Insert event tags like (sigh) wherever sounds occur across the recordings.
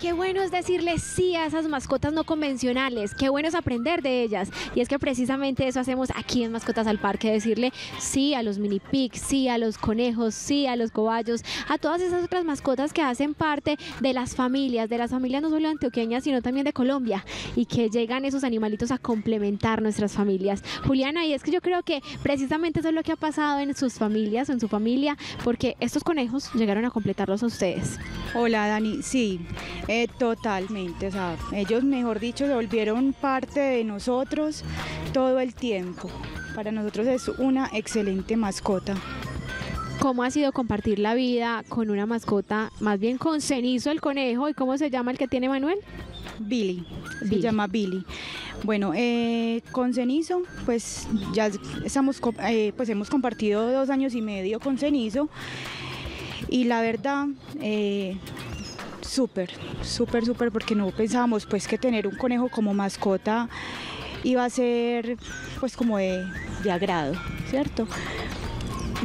qué bueno es decirle sí a esas mascotas no convencionales, qué bueno es aprender de ellas. Y es que precisamente eso hacemos aquí en Mascotas al Parque, decirle sí a los mini pigs, sí a los conejos, sí a los cobayos, a todas esas otras mascotas que hacen parte de las familias, de las familias no solo antioqueñas, sino también de Colombia, y que llegan esos animalitos a complementar nuestras familias. Juliana, y es que yo creo que precisamente eso es lo que ha pasado en sus familias en su familia, porque estos conejos llegaron a completarlos a ustedes. Hola Dani, sí, eh, totalmente. O sea, ellos, mejor dicho, se volvieron parte de nosotros todo el tiempo. Para nosotros es una excelente mascota. ¿Cómo ha sido compartir la vida con una mascota, más bien con Cenizo el conejo? ¿Y cómo se llama el que tiene Manuel? Billy, se llama Billy. Bueno, eh, con Cenizo, pues ya estamos, eh, pues hemos compartido dos años y medio con Cenizo y la verdad, eh, súper, súper, súper, porque no pensábamos pues que tener un conejo como mascota iba a ser pues como de, de agrado, ¿cierto?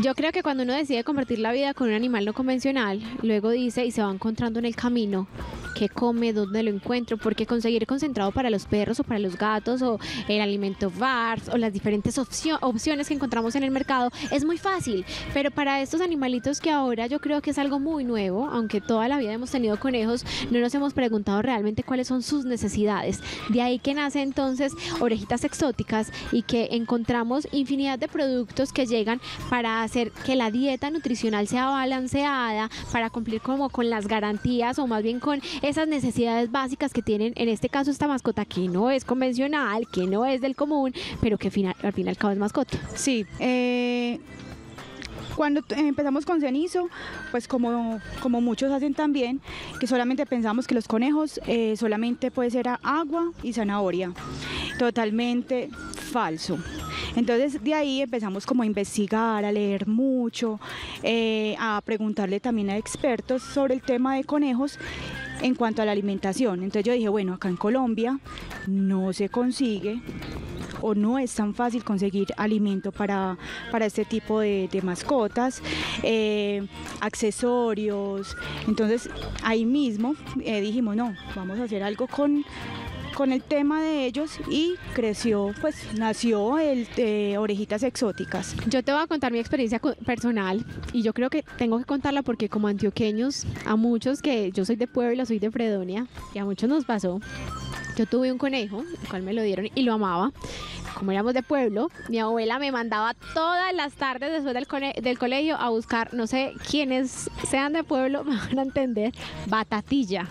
Yo creo que cuando uno decide compartir la vida con un animal no convencional, luego dice y se va encontrando en el camino qué come, dónde lo encuentro, porque conseguir concentrado para los perros o para los gatos o el alimento VARS o las diferentes opciones que encontramos en el mercado es muy fácil, pero para estos animalitos que ahora yo creo que es algo muy nuevo, aunque toda la vida hemos tenido conejos, no nos hemos preguntado realmente cuáles son sus necesidades. De ahí que nace entonces orejitas exóticas y que encontramos infinidad de productos que llegan para hacer que la dieta nutricional sea balanceada, para cumplir como con las garantías o más bien con esas necesidades básicas que tienen, en este caso esta mascota que no es convencional, que no es del común, pero que final, al fin y al cabo es mascota. Sí, eh, cuando empezamos con cenizo, pues como, como muchos hacen también, que solamente pensamos que los conejos eh, solamente puede ser agua y zanahoria. Totalmente falso. Entonces de ahí empezamos como a investigar, a leer mucho, eh, a preguntarle también a expertos sobre el tema de conejos en cuanto a la alimentación. Entonces yo dije, bueno, acá en Colombia no se consigue o no es tan fácil conseguir alimento para, para este tipo de, mascotas, eh, accesorios. Entonces ahí mismo eh, dijimos, no, vamos a hacer algo con con el tema de ellos y creció, pues nació el de Orejitas Exóticas. Yo te voy a contar mi experiencia personal y yo creo que tengo que contarla porque como antioqueños, a muchos que yo soy de Puebla, soy de Fredonia y a muchos nos pasó. Yo tuve un conejo, el cual me lo dieron y lo amaba como éramos de pueblo, mi abuela me mandaba todas las tardes después del, del colegio a buscar, no sé quiénes sean de pueblo, (laughs) me van a entender, batatilla,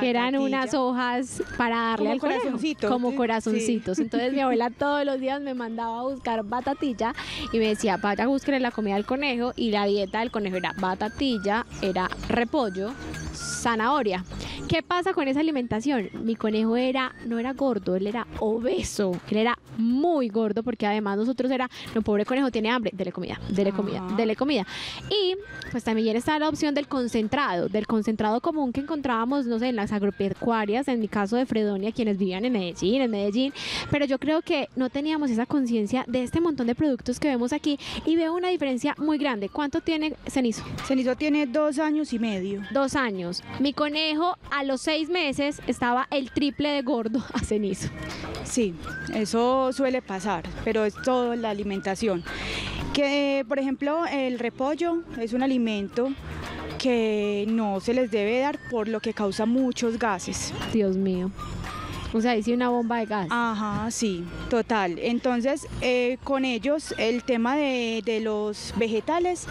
que eran unas hojas para darle como al corazoncitos, como corazoncitos. Entonces mi abuela todos los días me mandaba a buscar batatilla y me decía, vaya buscar la comida del conejo y la dieta del conejo era batatilla, era repollo, zanahoria. ¿Qué pasa con esa alimentación? Mi conejo era, no era gordo, él era obeso, él era muy gordo porque además nosotros era, no, pobre conejo tiene hambre, dele comida, dele comida, dele comida. Y pues también está la opción del concentrado, del concentrado común que encontrábamos, no sé, en las agropecuarias, en mi caso de Fredonia, quienes vivían en Medellín, en Medellín, pero yo creo que no teníamos esa conciencia de este montón de productos que vemos aquí y veo una diferencia muy grande. ¿Cuánto tiene Cenizo? Cenizo tiene dos años y medio. Dos años. Mi conejo a los seis meses estaba el triple de gordo (laughs) a cenizo. Sí, eso suele pasar, pero es todo la alimentación. Que, por ejemplo, el repollo es un alimento que no se les debe dar por lo que causa muchos gases. Dios mío. O sea, hice una bomba de gas. Ajá, sí, total. Entonces, eh, con ellos, el tema de, de los vegetales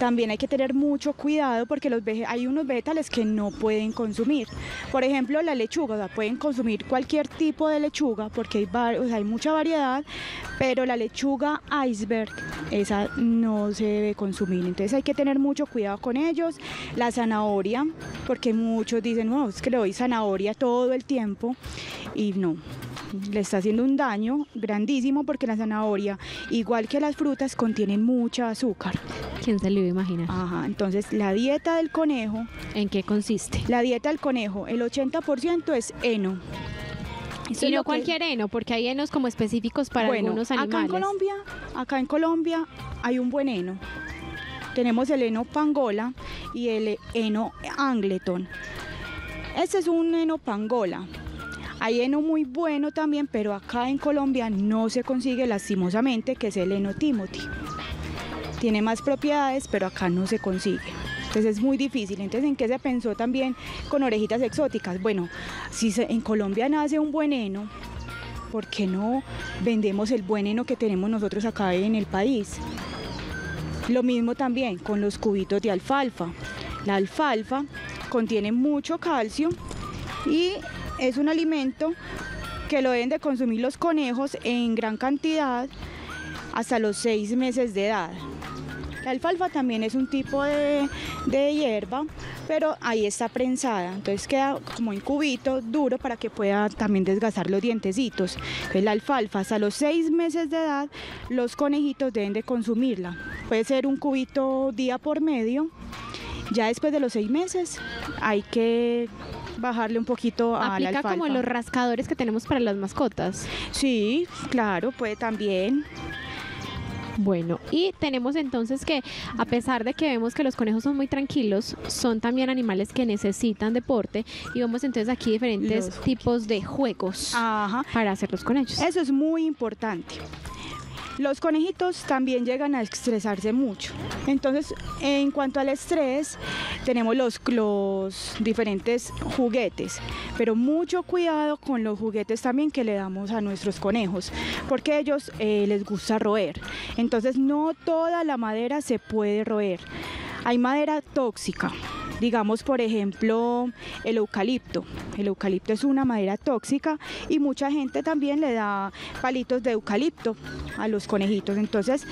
también hay que tener mucho cuidado porque los hay unos vegetales que no pueden consumir. Por ejemplo, la lechuga, o sea, pueden consumir cualquier tipo de lechuga porque hay, hay mucha variedad, pero la lechuga iceberg, esa no se debe consumir. Entonces hay que tener mucho cuidado con ellos. La zanahoria, porque muchos dicen, no, es que le doy zanahoria todo el tiempo y no, le está haciendo un daño grandísimo porque la zanahoria, igual que las frutas, contienen mucha azúcar. ¿Quién se lo iba a imaginar? Ajá, entonces la dieta del conejo. ¿En qué consiste? La dieta del conejo, el 80% es heno. y no cualquier heno, porque hay henos como específicos para algunos animales. Acá en Colombia, acá en Colombia hay un buen heno. Tenemos el heno pangola y el heno angleton. Este es un heno pangola. Hay heno muy bueno también, pero acá en Colombia no se consigue lastimosamente, que es el heno Timothy. Tiene más propiedades, pero acá no se consigue. Entonces es muy difícil. Entonces, ¿en qué se pensó también con orejitas exóticas? Bueno, si en Colombia nace un buen heno, ¿por qué no vendemos el buen heno que tenemos nosotros acá en el país? Lo mismo también con los cubitos de alfalfa. La alfalfa contiene mucho calcio y es un alimento que lo deben de consumir los conejos en gran cantidad hasta los seis meses de edad. La alfalfa también es un tipo de, hierba, pero ahí está prensada, entonces queda como en cubito duro para que pueda también desgastar los dientecitos. Entonces la alfalfa hasta los seis meses de edad los conejitos deben de consumirla. Puede ser un cubito día por medio. Ya después de los seis meses hay que bajarle un poquito a la alfalfa. como los rascadores que tenemos para las mascotas. Sí, claro, puede también. Bueno, y tenemos entonces que, a pesar de que vemos que los conejos son muy tranquilos, son también animales que necesitan deporte y vemos entonces aquí diferentes tipos de juegos para hacerlos con ellos. Eso es muy importante. Los conejitos también llegan a estresarse mucho. Entonces, en cuanto al estrés, tenemos los, diferentes juguetes, pero mucho cuidado con los juguetes también que le damos a nuestros conejos, porque a ellos eh, les gusta roer. Entonces, no toda la madera se puede roer. Hay madera tóxica, digamos por ejemplo el eucalipto. El eucalipto es una madera tóxica y mucha gente también le da palitos de eucalipto a los conejitos. Entonces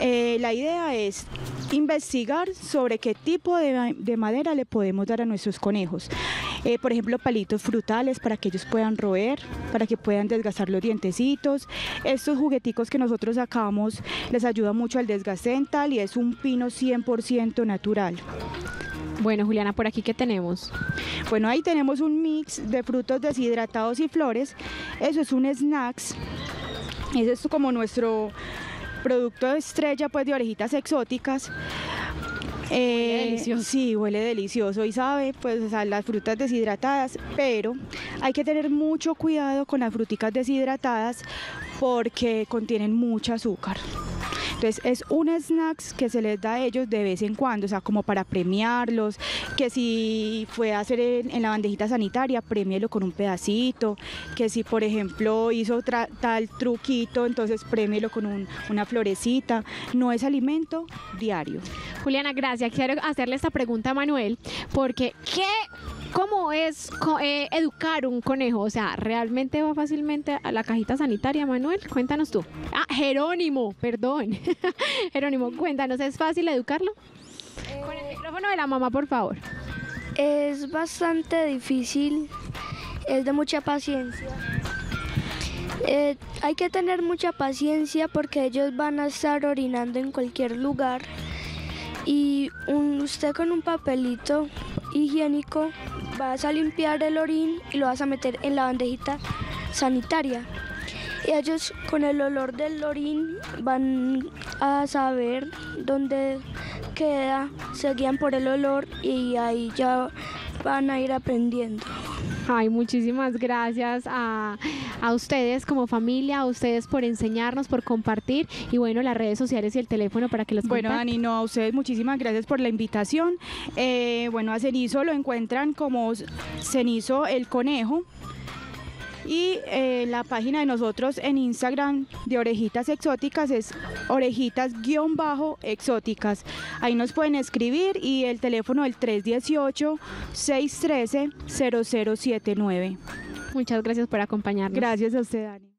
eh, la idea es investigar sobre qué tipo de, madera le podemos dar a nuestros conejos. Eh, por ejemplo, palitos frutales para que ellos puedan roer, para que puedan desgastar los dientecitos. Estos jugueticos que nosotros sacamos les ayuda mucho al desgaste dental y es un pino 100% natural. Bueno, Juliana, por aquí qué tenemos? Bueno, ahí tenemos un mix de frutos deshidratados y flores. Eso es un snacks. Ese es como nuestro producto de estrella pues de orejitas exóticas. Eh, delicioso. Sí, huele delicioso y sabe pues a las frutas deshidratadas, pero hay que tener mucho cuidado con las fruticas deshidratadas porque contienen mucho azúcar. Entonces es un snacks que se les da a ellos de vez en cuando, o sea, como para premiarlos, que si fue a hacer en, la bandejita sanitaria, premielo con un pedacito, que si por ejemplo hizo tal truquito, entonces premielo con una florecita. No es alimento diario. Juliana, gracias. Quiero hacerle esta pregunta a Manuel, porque ¿qué ¿Cómo es eh, educar un conejo? O sea, ¿realmente va fácilmente a la cajita sanitaria, Manuel? Cuéntanos tú. Ah, Jerónimo, perdón. (laughs) Jerónimo, cuéntanos, ¿es fácil educarlo? Con el micrófono de la mamá, por favor. Es bastante difícil, es de mucha paciencia. Eh, hay que tener mucha paciencia porque ellos van a estar orinando en cualquier lugar y usted con un papelito higiénico vas a limpiar el orín y lo vas a meter en la bandejita sanitaria. Y ellos con el olor del orín van a saber dónde queda, se guían por el olor y ahí ya van a ir aprendiendo. Ay, muchísimas gracias a, ustedes como familia, a ustedes por enseñarnos, por compartir. Y bueno, las redes sociales y el teléfono para que los Bueno, Dani, no, a ustedes muchísimas gracias por la invitación. Eh, bueno, a Cenizo lo encuentran como Cenizo el Conejo y eh, la página de nosotros en Instagram de Orejitas Exóticas es orejitas-exóticas. Ahí nos pueden escribir y el teléfono del 318-613-0079. Muchas gracias por acompañarnos. Gracias a usted, Dani.